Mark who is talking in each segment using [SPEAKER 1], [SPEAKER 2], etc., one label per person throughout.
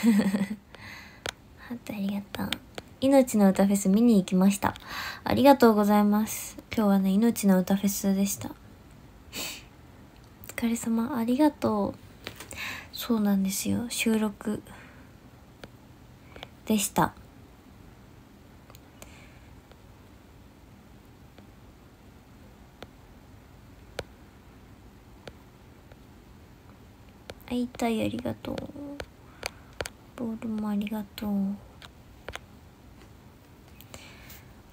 [SPEAKER 1] ハートありがとう。命の歌フェス見に行きました。ありがとうございます。今日はね命の歌フェスでした。お疲れ様。ありがとう。そうなんですよ。収録でした。会いたいありがとう。ボールもありがとう。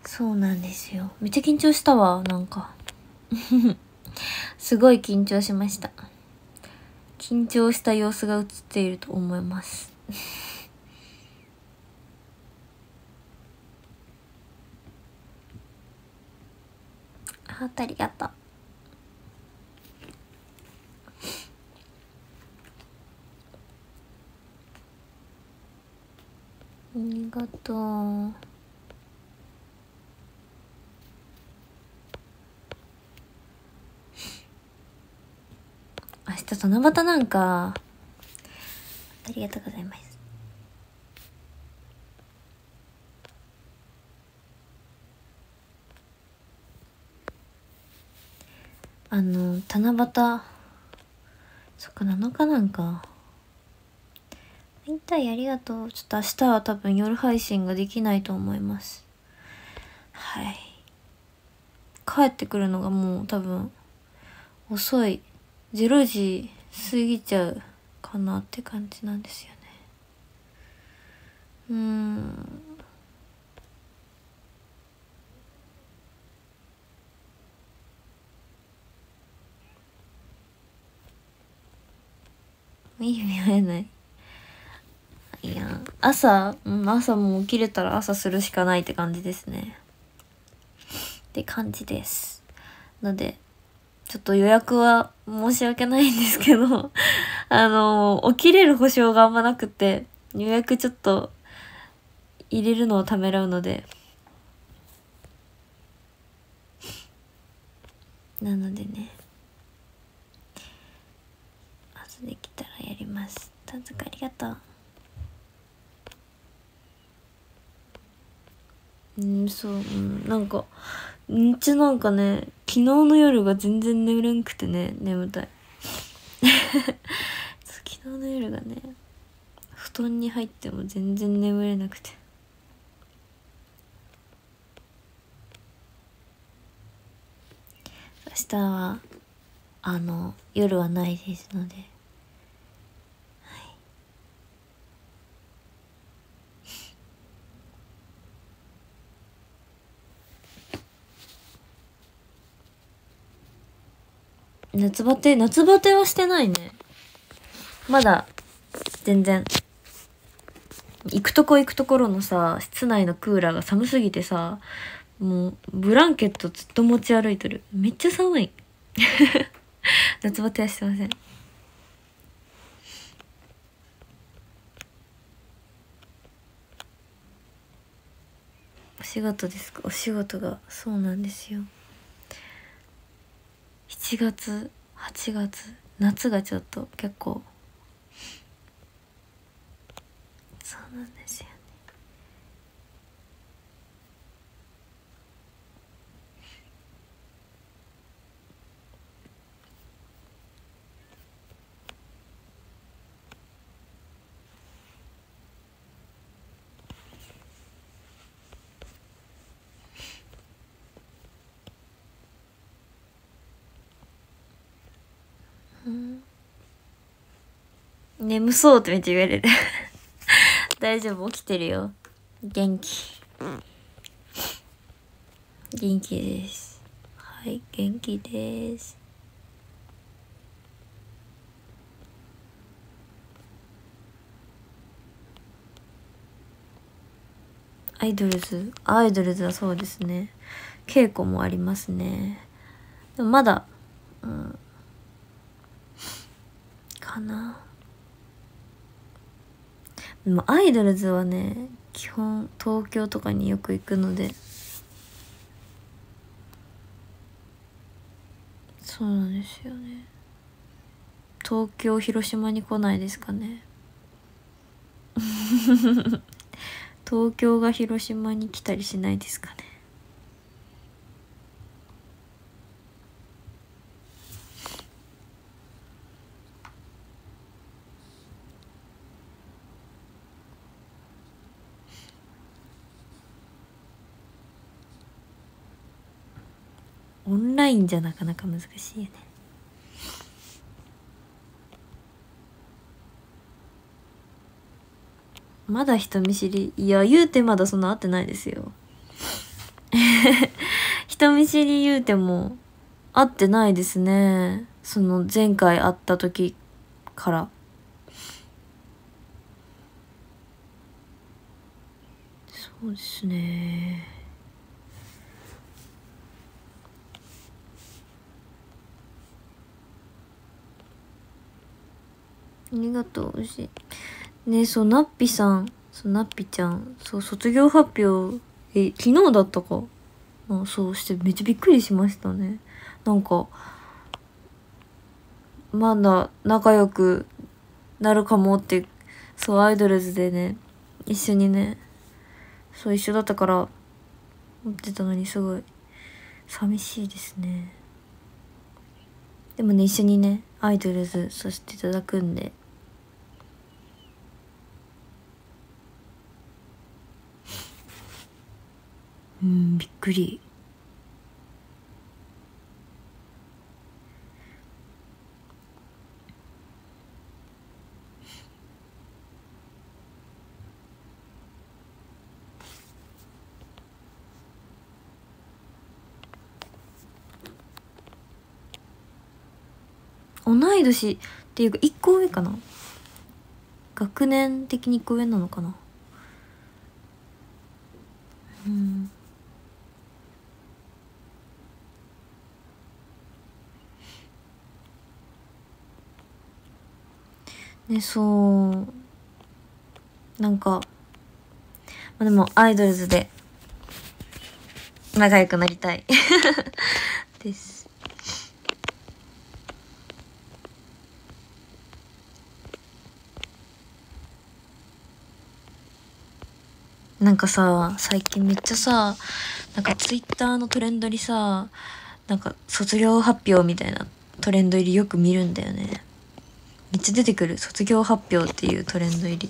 [SPEAKER 1] そうなんですよ。めっちゃ緊張したわなんか。すごい緊張しました。緊張した様子が映っていると思います。ハートありがとうりがとう。明日七夕なんか。ありがとうございます。あの七夕そっか7日なんか。会いたいありがとう。ちょっと明日は多分夜配信ができないと思います。はい。帰ってくるのがもう多分遅い。0時過ぎちゃうかなって感じなんですよね。うーん。意味わえない。いや朝、うん、朝もう起きれたら朝するしかないって感じですね。って感じです。のでちょっと予約は申し訳ないんですけど あの起きれる保証があんまなくて予約ちょっと入れるのをためらうので。なのでね。朝できたらやります。たずかありがとう。うんそう、うん、なんかんちなんかね昨日の夜が全然眠れんくてね眠たい。昨日の夜がね布団に入っても全然眠れなくて。明日はあの夜はないですので。夏バテ夏バテはしてないね。まだ全然。行くとこ行くところのさ室内のクーラーが寒すぎてさもうブランケットずっと持ち歩いてる。めっちゃ寒い。夏バテはしてません。お仕事ですか？お仕事が。そうなんですよ。7月8月夏がちょっと結構。そうなんですよ眠そうってめっちゃ言われる。大丈夫？起きてるよ。元気。元気です。はい元気です。アイドルズ？アイドルズはそうですね。稽古もありますね。でもまだうん。かな。アイドルズはね基本東京とかによく行くので。そうなんですよね。東京広島に来ないですかね。東京が広島に来たりしないですかねオンラインじゃなかなか難しいよね。まだ人見知りいや言うてまだそんな会ってないですよ。人見知り言うても会ってないですね。その前回会った時から。そうですね。ありがとうしい。ねそうなっぴさん。そうなっぴちゃん。そう卒業発表え昨日だったか。あそうしてめっちゃびっくりしましたね。なんかまだ仲良くなるかもってそうアイドルズでね一緒にねそう一緒だったから思ってたのにすごい寂しいですね。でもね一緒にねアイドルズさせていただくんでうんびっくり。同い年っていうか1個上かな。学年的に1個上なのかな。うん。ねそう。なんか、まあ、でもアイドルズで仲良くなりたい。です。なんかさ最近めっちゃさなんかツイッターのトレンドにさなんか卒業発表みたいなトレンド入りよく見るんだよね。めっちゃ出てくる。卒業発表っていうトレンド入り。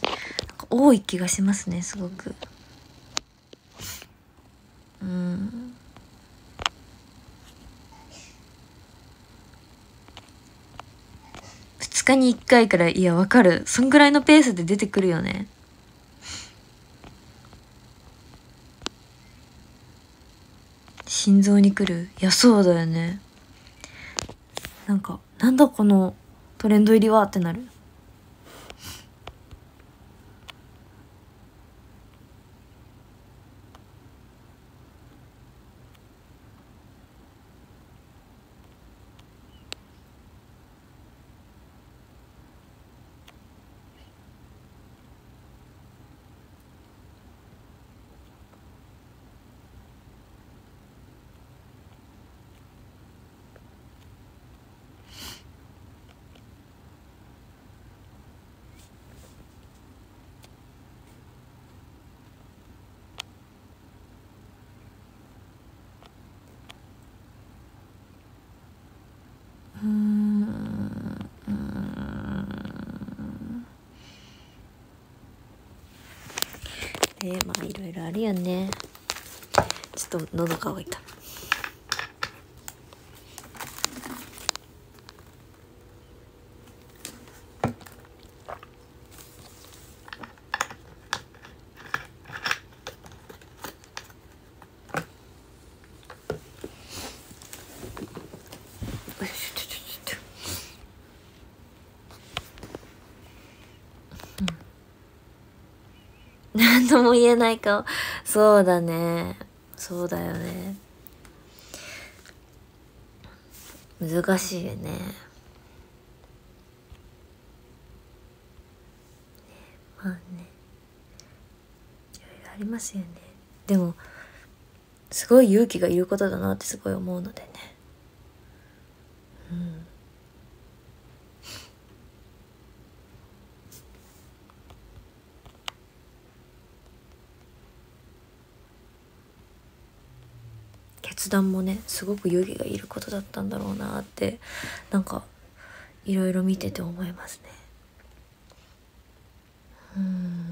[SPEAKER 1] 多い気がしますねすごく。うん。2日に1回くらいいやわかる。そんぐらいのペースで出てくるよね。心臓にくる。いやそうだよね。なんかなんだこのトレンド入りはってなる。ね。まあいろいろあるよね。ちょっと喉乾いた何とも言えない顔。そうだね。そうだよね。難しいよね。まあね。いろいろありますよね。でもすごい勇気がいることだなってすごい思うので。断もねすごく勇気がいることだったんだろうなってなんかいろいろ見てて思いますね。うん。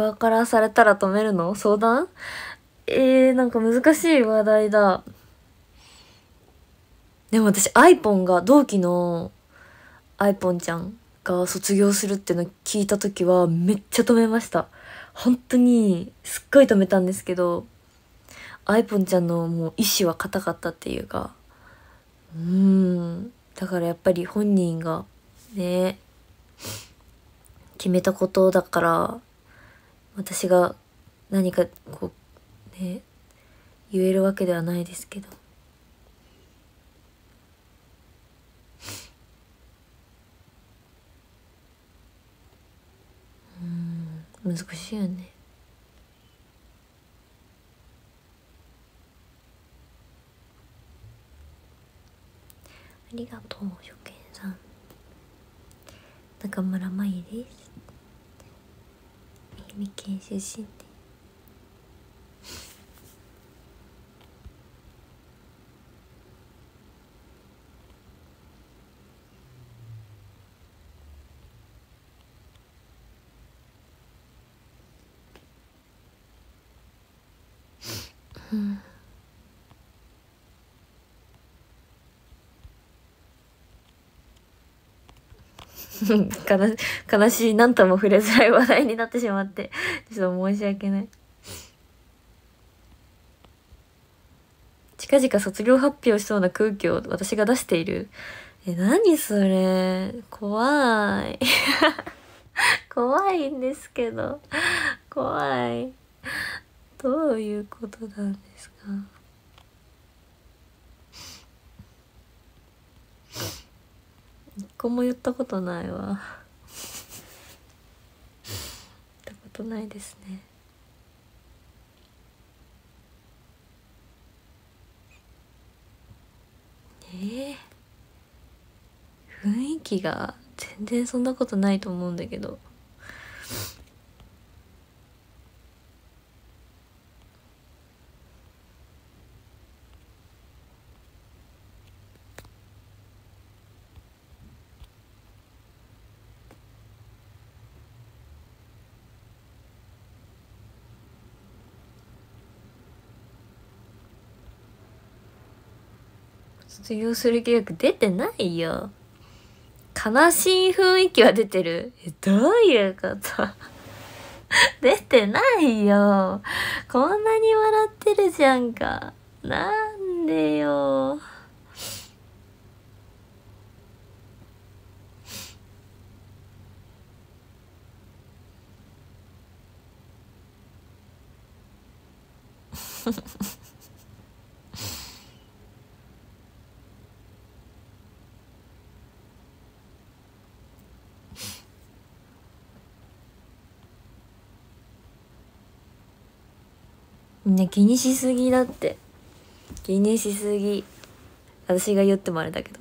[SPEAKER 1] バーからされたら止めるの？相談？えー、なんか難しい話題だ。でも私、アイポンが、同期のアイポンちゃんが卒業するっていうの聞いた時はめっちゃ止めました。本当に、すっごい止めたんですけど、アイポンちゃんのもう意志は固かったっていうか、うーん。だからやっぱり本人がね、決めたことだから、私が何かこうね言えるわけではないですけど。うん難しいよね。ありがとう初見さん。中村真由です。愛媛県出身でうん。悲悲しい何とも触れづらい話題になってしまって。ちょっと申し訳ない。近々卒業発表しそうな空気を私が出している。え何それ。怖い。怖いんですけど。怖い。どういうことなんですか？個も言ったことないわ。言 ったことないですね。えー、雰囲気が全然そんなことないと思うんだけど。卒業する契約出てないよ。悲しい雰囲気は出てる。え、どういうこと？出てないよ。こんなに笑ってるじゃんか。なんでよ。みんな気にしすぎだって。気にしすぎ。私が言ってもあれだけど。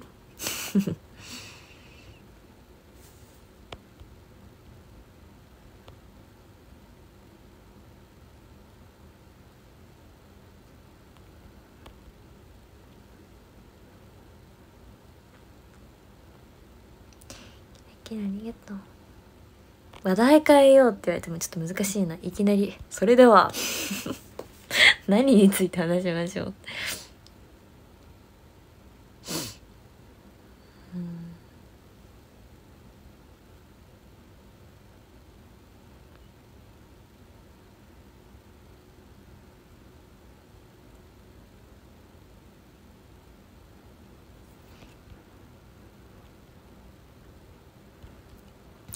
[SPEAKER 1] ありがとう。話題変えようって言われてもちょっと難しいな。いきなり。それでは何について話しましょう？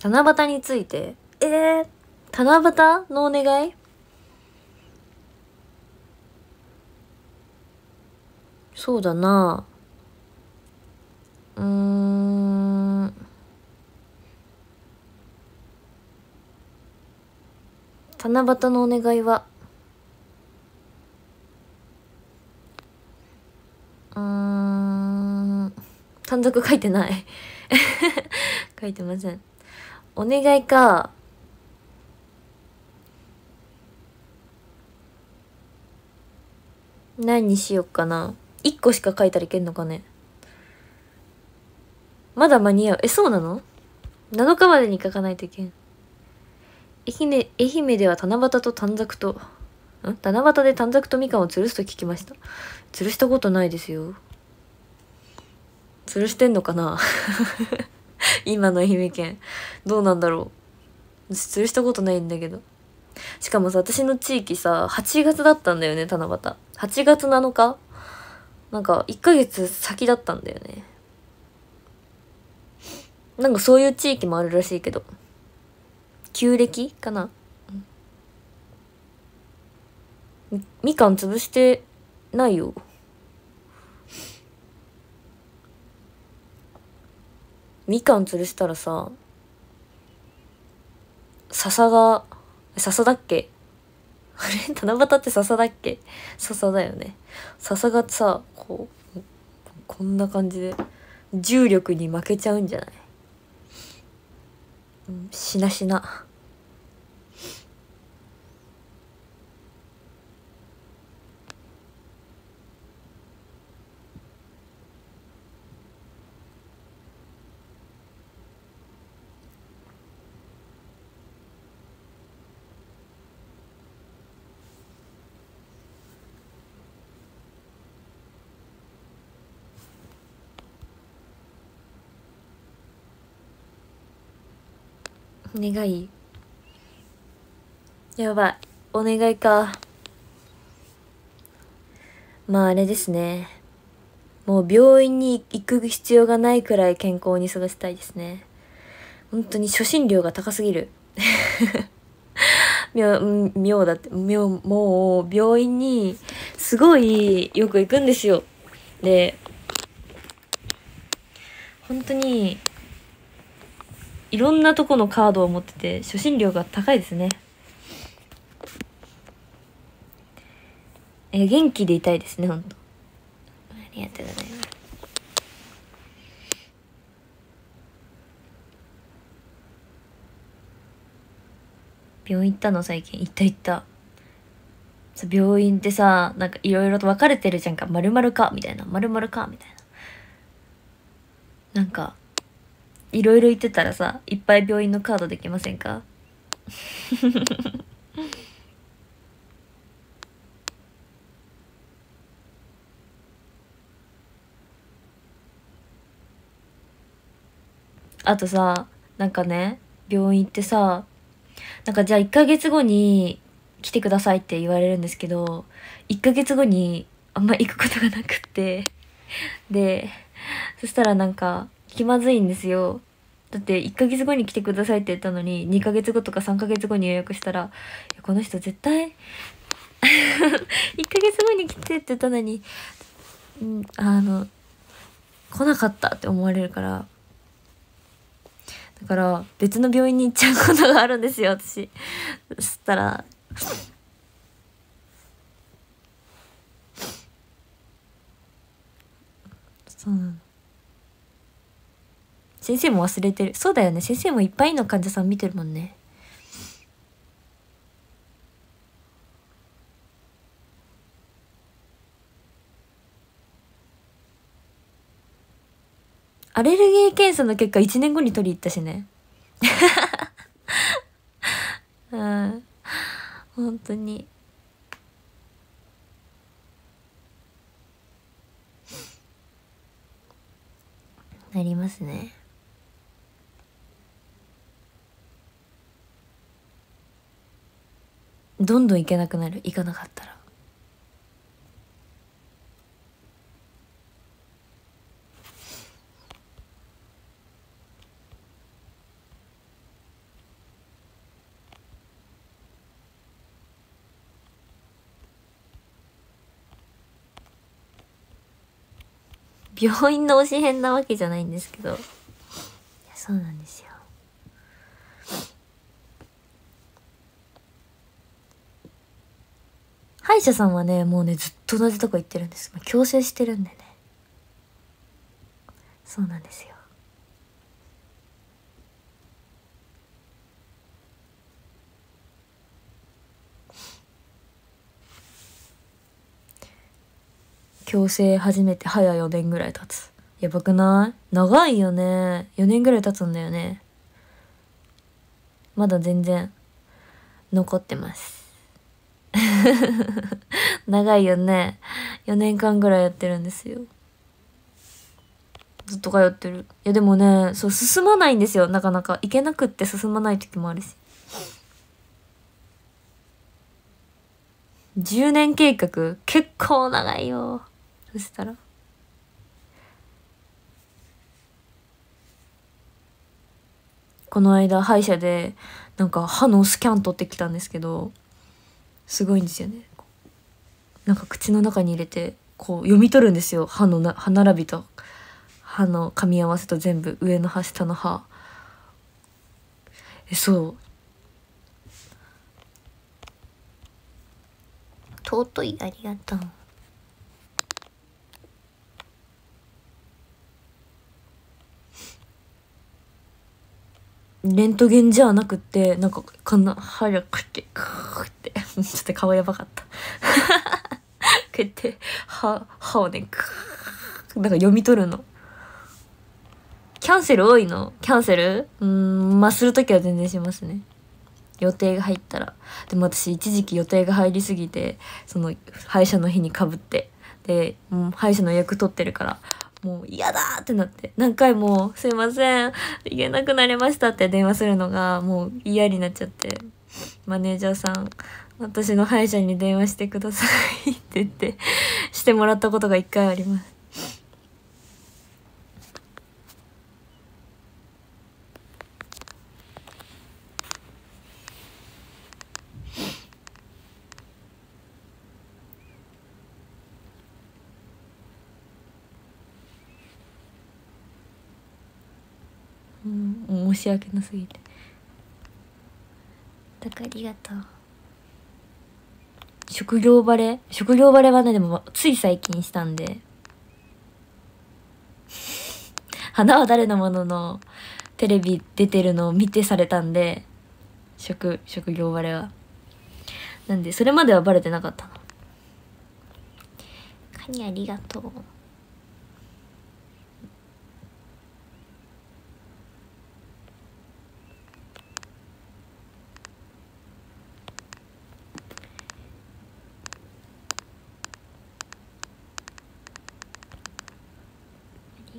[SPEAKER 1] 七夕について。えー、七夕のお願い？そうだな。うーん。七夕のお願いは。うん。短冊書いてない。書いてません。お願いか。何にしよっかな。1個しか書いたらいけんのかね？まだ間に合う。えそうなの ?7 日までに書かないといけん。愛媛愛媛では七夕と短冊とん？七夕で短冊とみかんを吊るすと聞きました。吊るしたことないですよ。吊るしてんのかな？今の愛媛県。どうなんだろう。私吊るしたことないんだけど。しかもさ私の地域さ8月だったんだよね七夕。8月7日なんか1ヶ月先だったんだよね。なんかそういう地域もあるらしいけど。旧暦かな、みかん潰してないよ。みかん吊るしたらさ笹が笹だっけ？あれ七夕って笹だっけ？笹だよね。笹がさこうこんな感じで重力に負けちゃうんじゃない？うんしなしな。願い。やばい。お願いか。まああれですね。もう病院に行く必要がないくらい健康に過ごしたいですね。本当に初診料が高すぎる。妙妙だって。妙もう病院にすごいよく行くんですよ。で本当にいろんなとこのカードを持ってて初診料が高いですね。え元気でいたいですね本当。ありがとうございます。病院行ったの最近？行った行った。そう病院ってさなんかいろいろと分かれてるじゃんか。〇〇かみたいな。〇〇かみたいな。なんかいろいろ言ってたらさいっぱい病院のカードできませんか？あとさなんかね病院ってさなんかじゃあ1ヶ月後に来てくださいって言われるんですけど1ヶ月後にあんま行くことがなくって。でそしたらなんか気まずいんですよ。だって1ヶ月後に来てくださいって言ったのに2ヶ月後とか3ヶ月後に予約したらこの人絶対 1ヶ月後に来てって言ったのに、ん、あの来なかったって思われるから。だから別の病院に行っちゃうことがあるんですよ私。そしたら。そうなの先生も忘れてる。そうだよね。先生もいっぱいの患者さん見てるもんね。アレルギー検査の結果1年後に取り行ったしね。うん。本当に。なりますね。どんどん行けなくなる。行かなかったら。病院の推し変なわけじゃないんですけど。そうなんですよ。歯医者さんはねもうねずっと同じとこ行ってるんです。強制してるんでね。そうなんですよ。矯正始めて早4年ぐらい経つ。やばくない長いよね。4年ぐらい経つんだよね。まだ全然残ってます。長いよね。4年間ぐらいやってるんですよ。ずっと通ってる。いやでもねそう進まないんですよ。なかなか。行けなくって進まない時もあるし。10年計画。結構長いよ。そしたら。この間歯医者でなんか歯のスキャン取ってきたんですけど。すごいんですよね。なんか口の中に入れてこう読み取るんですよ。歯のな歯並びと。歯の噛み合わせと全部。上の歯下の歯。えそう。尊い。ありがとう。レントゲンじゃなくてなんかこんな早くてクーって。ちょっと顔やばかった。こうやって歯歯をねクーなんか読み取るの。キャンセル多いの？キャンセル？うんまあする時は全然しますね。予定が入ったら。でも私一時期予定が入りすぎてその歯医者の日にかぶって。で、う、歯医者の予約取ってるからもう嫌だってなって何回も「すいません言えなくなりました」って電話するのがもう嫌になっちゃってマネージャーさん私の歯医者に電話してくださいって言ってしてもらったことが一回あります。申し訳なすぎて。だからありがとう。職業バレ？職業バレはねでもつい最近したんで。花は誰のもののテレビ出てるのを見てされたんで。職職業バレは。なんでそれまではバレてなかったの。カニありがとう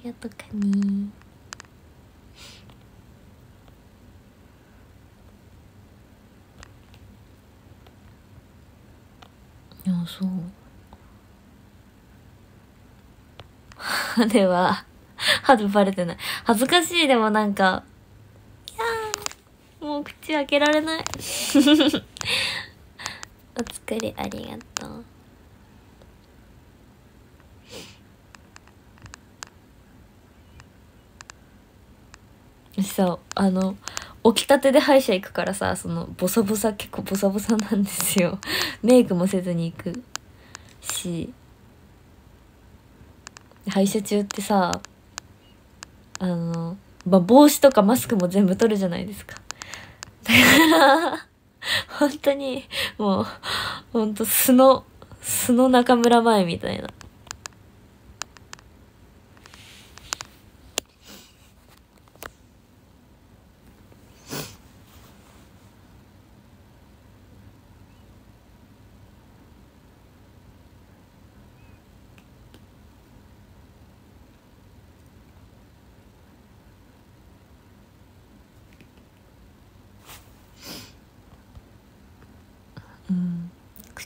[SPEAKER 1] がとかにいやそう。では歯バレてない。恥ずかしい。でもなんかいやもう口開けられない。お疲れありがとう。さあの起きたてで歯医者行くからさそのボサボサ結構ボサボサなんですよ。メイクもせずに行く。し歯医者中ってさあの、まあ、帽子とかマスクも全部取るじゃないですか。だから 本当にもう本当素の素の中村前みたいな。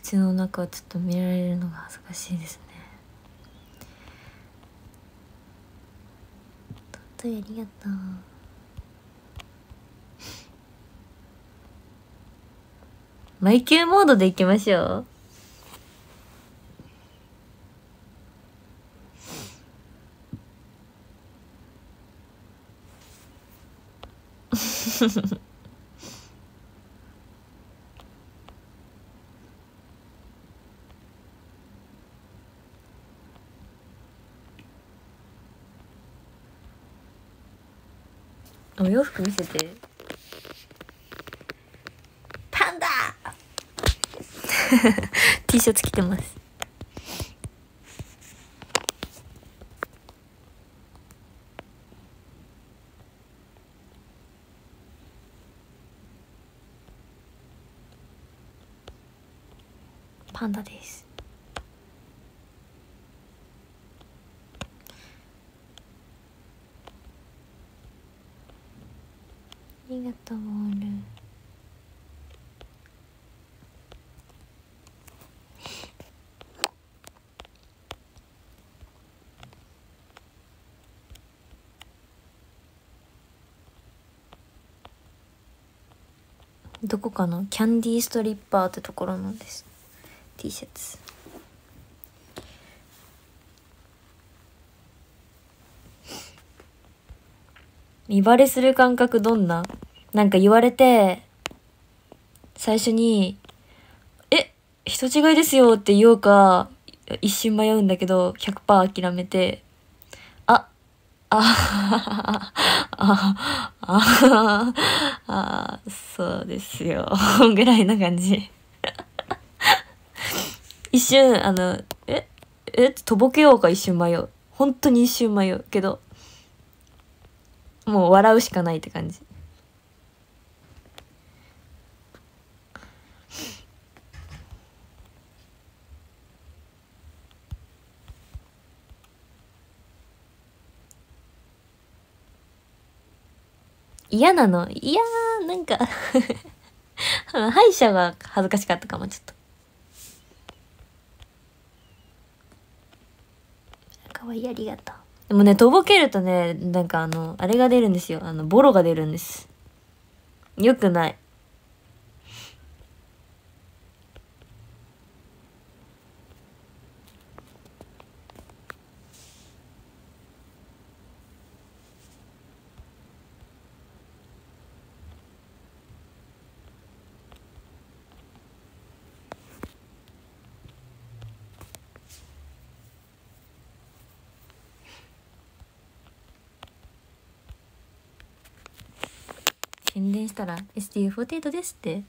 [SPEAKER 1] 口の中をちょっと見られるのが恥ずかしいですねとうありがとうマイキューモードでいきましょうフフフ。お洋服見せて。パンダ！T シャツ着てます。パンダですありがとうボールどこかのキャンディーストリッパーってところのです。T シャツ。見バレする感覚どんな？なんか言われて、最初に、え、人違いですよって言おうか、一瞬迷うんだけど、100%諦めて、あ、あ、あ、あ、そうですよ。ぐらいな感じ。一瞬、あの、え、え、とぼけようか一瞬迷う。本当に一瞬迷うけど、もう笑うしかないって感じ。嫌なの？いやー、なんか 歯医者が恥ずかしかったかも、ちょっと。かわいい、ありがとう。でもね、とぼけるとね、なんかあの、あれが出るんですよ。あの、ボロが出るんです。よくない。たら STU48 ですって。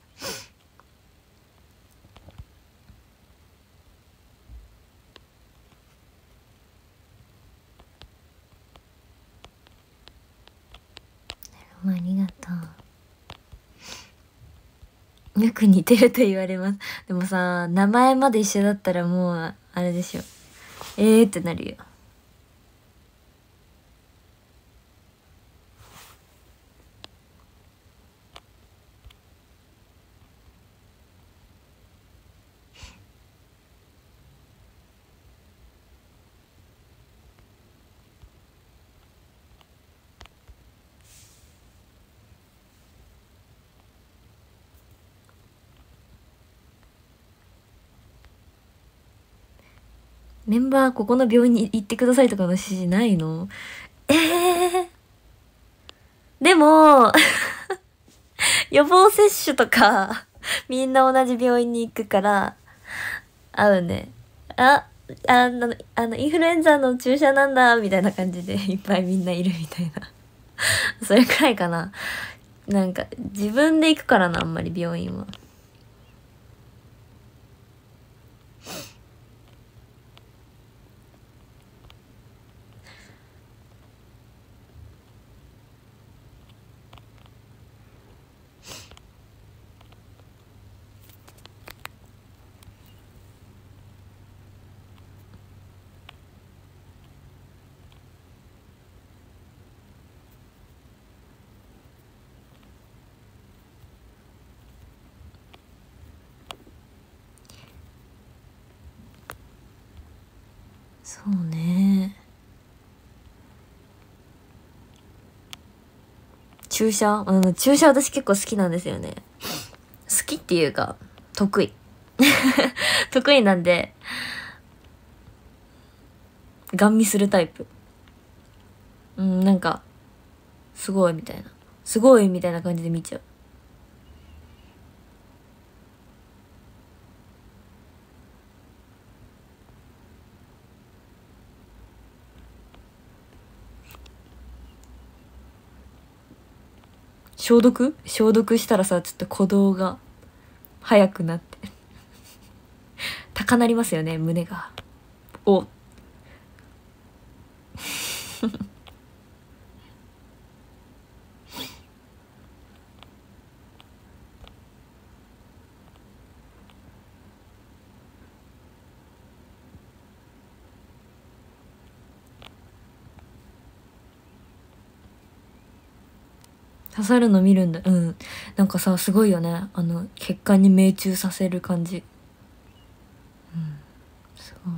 [SPEAKER 1] ありがとう。よく似てると言われます。でもさ名前まで一緒だったらもうあれでしょ。えーってなるよ。メンバーここの病院に行ってくださいとかの指示ないの？ええー、でも 予防接種とか、みんな同じ病院に行くから、合うね。あ、あの、あの、インフルエンザの注射なんだ、みたいな感じで いっぱいみんないるみたいな。それくらいかな。なんか、自分で行くからな、あんまり病院は。そうね注射？うん、注射私結構好きなんですよね。好きっていうか、得意。得意なんで、ガン見するタイプ。うん、なんか、すごいみたいな。すごいみたいな感じで見ちゃう消毒？消毒したらさちょっと鼓動が早くなって。高鳴りますよね胸が。おっさるの見るんだ。うん。なんかさすごいよね。あの血管に命中させる感じ。うん。すごい。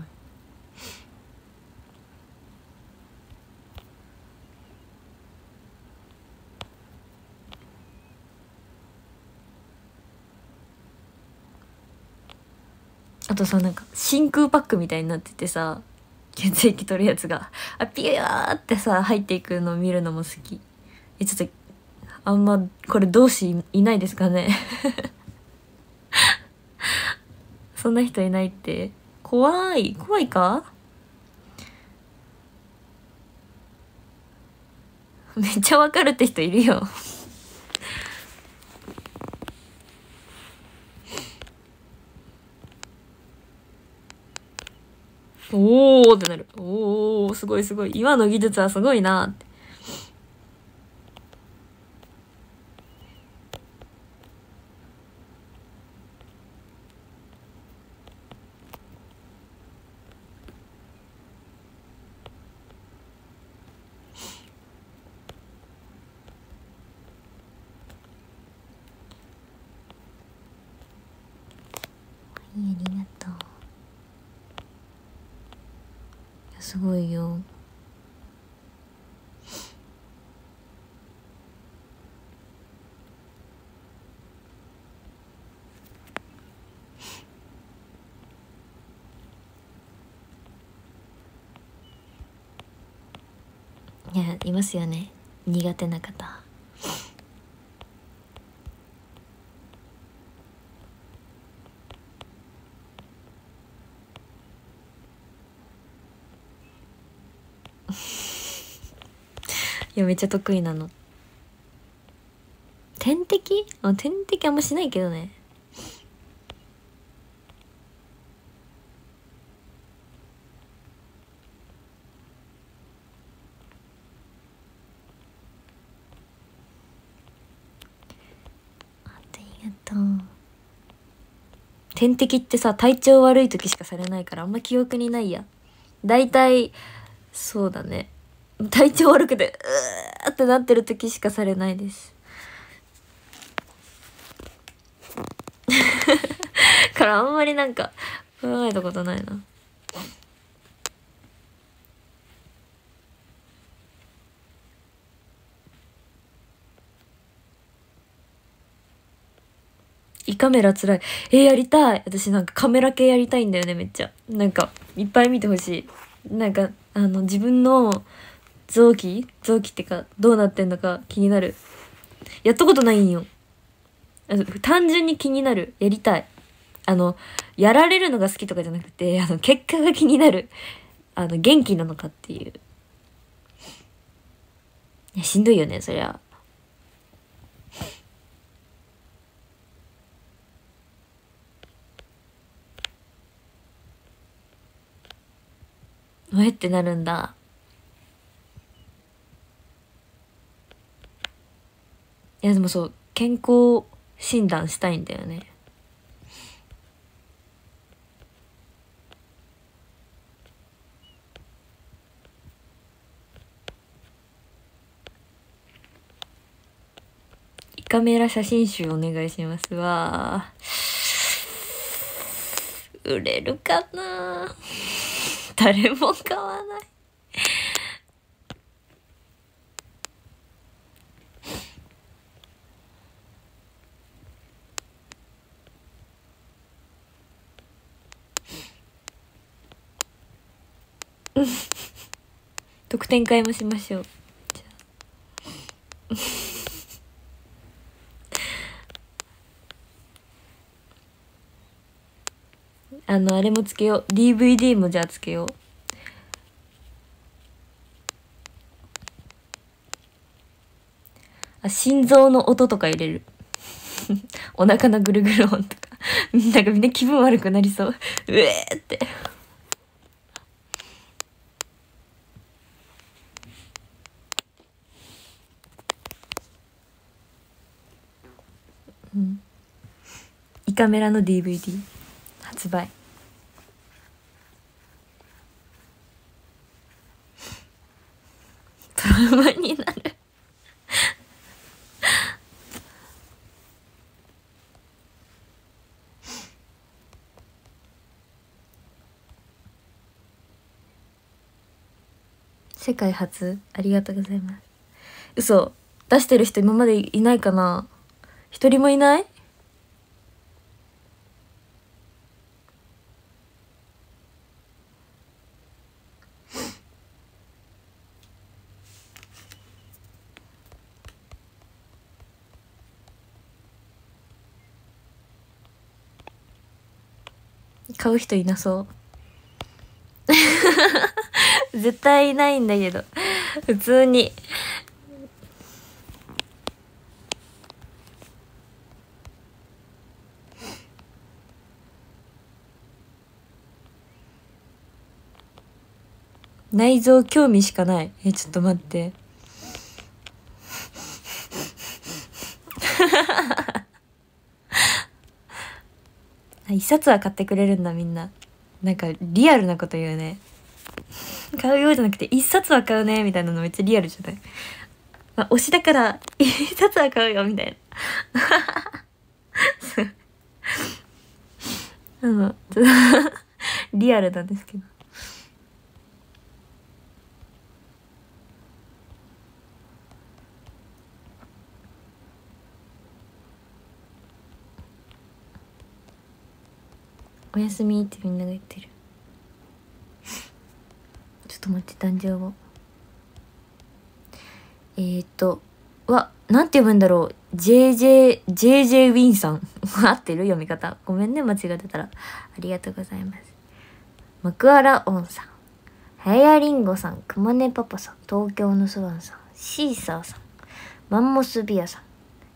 [SPEAKER 1] あとさなんか真空パックみたいになっててさ血液取るやつがあピューってさ入っていくの見るのも好き。えちょっとあんまこれ同志いないですかね。そんな人いないって。怖い。怖いか？めっちゃわかるって人いるよ。おーってなる。おーすごいすごい。今の技術はすごいなってはいありがとういやすごいよいますよね。苦手な方。いやめっちゃ得意なの。点滴あ点滴あんましないけどねありがとう点滴ってさ体調悪い時しかされないからあんま記憶にないや。大体そうだね。体調悪くてうーってなってる時しかされないです。からあんまりなんか考えたことないな。胃カメラつらい。えー、やりたい。私なんかカメラ系やりたいんだよねめっちゃ。なんかいっぱい見てほしい。なんかあの自分の臓器？臓器ってかどうなってんのか気になる。やったことないんよ。あの単純に気になる。やりたい。あのやられるのが好きとかじゃなくてあの結果が気になる。あの元気なのかっていう。いやしんどいよねそりゃ。えってなるんだ。いやでもそう健康診断したいんだよね。胃カメラ写真集お願いします。わ売れるかな誰も買わない。特典会もしましょうじゃああのあれもつけよう。DVD もじゃあつけよう。あ心臓の音とか入れる。お腹のぐるぐる音とか。なんかみんな気分悪くなりそう。うえーって。うん。イカメラの DVD 発売。トラウマになる。世界初？ありがとうございます。嘘。出してる人今までいないかな。一人もいない？買う人いなそう。絶対いないんだけど。普通に。内臓興味しかない。えちょっと待って。1冊は買ってくれるんだみんな。なんかリアルなこと言うね。買うようじゃなくて1冊は買うねみたいなのめっちゃリアルじゃない、まあ、推しだから1冊は買うよみたいな。あのリアルなんですけど。おやすみってみんなが言ってる。ちょっと待って誕生を。えー、っとわなんて読むんだろう。JJ JJ ウィンさん。合ってる読み方。ごめんね間違ってたら。ありがとうございます。マクアラオンさん。ハヤリンゴさん。くまねパパさん。東京のスワンさん。シーサーさん。マンモスビアさん。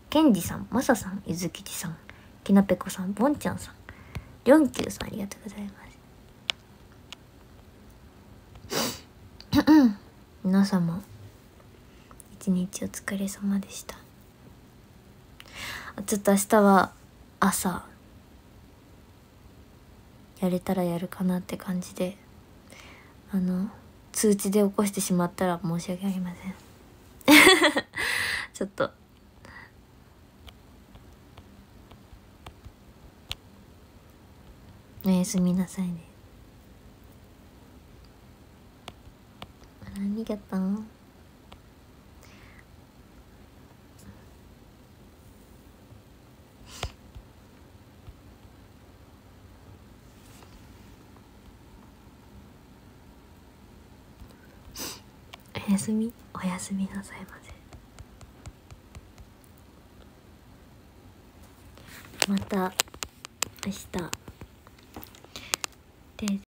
[SPEAKER 1] ケンジさん。マサさん。ゆずきちさん。きなぺこさん。ボンちゃんさん。りょんきゅうさんありがとうございます。皆様一日お疲れ様でした。ちょっと明日は朝やれたらやるかなって感じであの通知で起こしてしまったら申し訳ありません。ちょっとおやすみなさいね。何がったんおやすみ？おやすみなさいませ。また明日。で